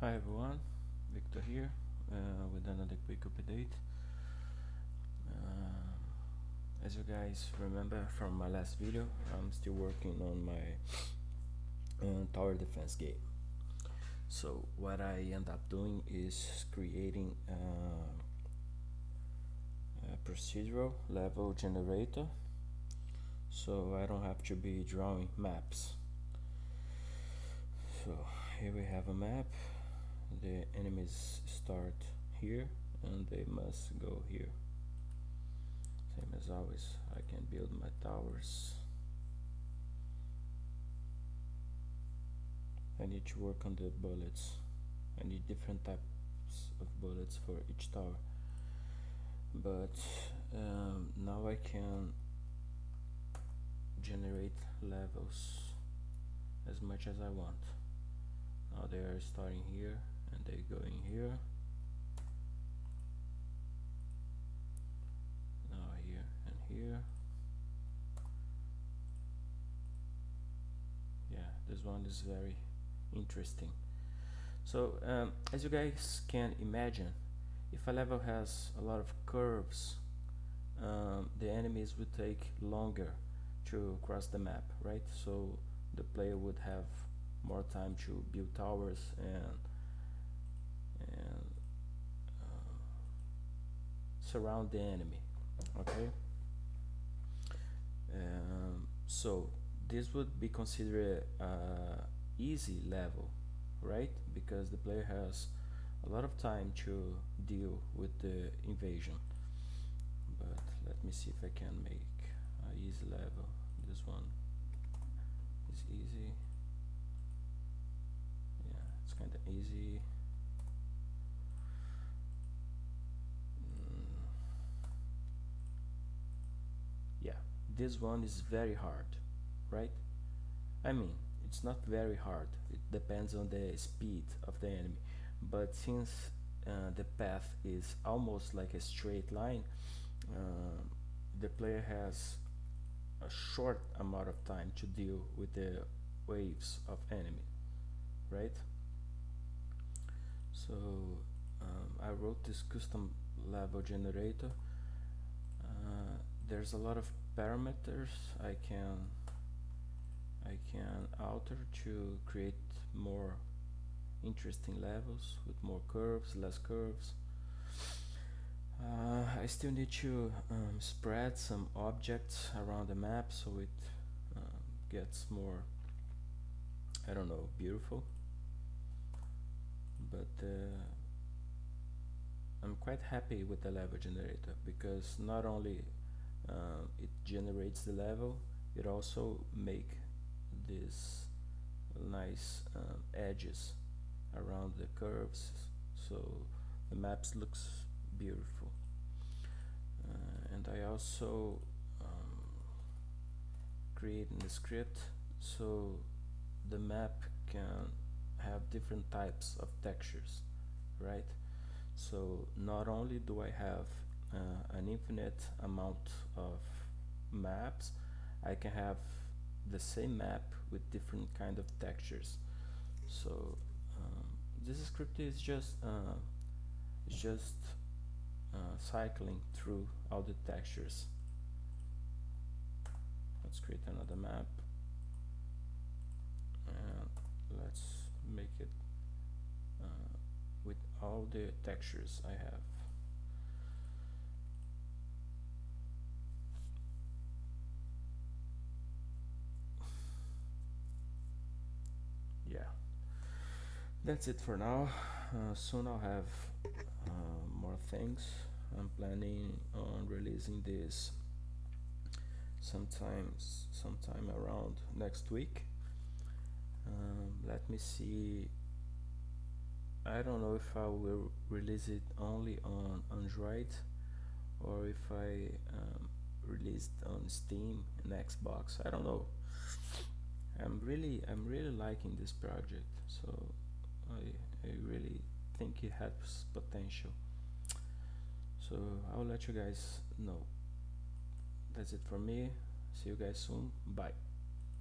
Hi everyone, Victor here uh, with another quick update. Uh, as you guys remember from my last video, I'm still working on my uh, tower defense game. So what I end up doing is creating uh, a procedural level generator so I don't have to be drawing maps. So here we have a map the enemies start here and they must go here. Same as always I can build my towers. I need to work on the bullets. I need different types of bullets for each tower. But um, now I can generate levels as much as I want. Now they are starting here and they go in here. Now here and here. Yeah this one is very interesting. So um, as you guys can imagine if a level has a lot of curves um, the enemies would take longer to cross the map right? So the player would have more time to build towers and and uh, surround the enemy okay? Um, so this would be considered a easy level right? Because the player has a lot of time to deal with the invasion. But let me see if I can make a easy level. This one is easy. Yeah it's kind of easy this one is very hard right? I mean it's not very hard. It depends on the speed of the enemy. But since uh, the path is almost like a straight line uh, the player has a short amount of time to deal with the waves of enemy right? So um, I wrote this custom level generator there's a lot of parameters I can I can alter to create more interesting levels with more curves, less curves. Uh, I still need to um, spread some objects around the map so it uh, gets more, I don't know, beautiful. But uh, I'm quite happy with the level generator because not only uh, it generates the level it also make these nice um, edges around the curves so the maps looks beautiful. Uh, and I also um, create the script so the map can have different types of textures right? So not only do I have uh, an infinite amount of maps I can have the same map with different kind of textures. So um, this script is just uh, just uh, cycling through all the textures. Let's create another map. And let's make it uh, with all the textures I have that's it for now. Uh, soon I'll have uh, more things. I'm planning on releasing this sometimes sometime around next week. Um, let me see. I don't know if I will release it only on Android or if I um, released on Steam and Xbox. I don't know I'm really I'm really liking this project so I, I really think it has potential. So I'll let you guys know. That's it for me. See you guys soon. Bye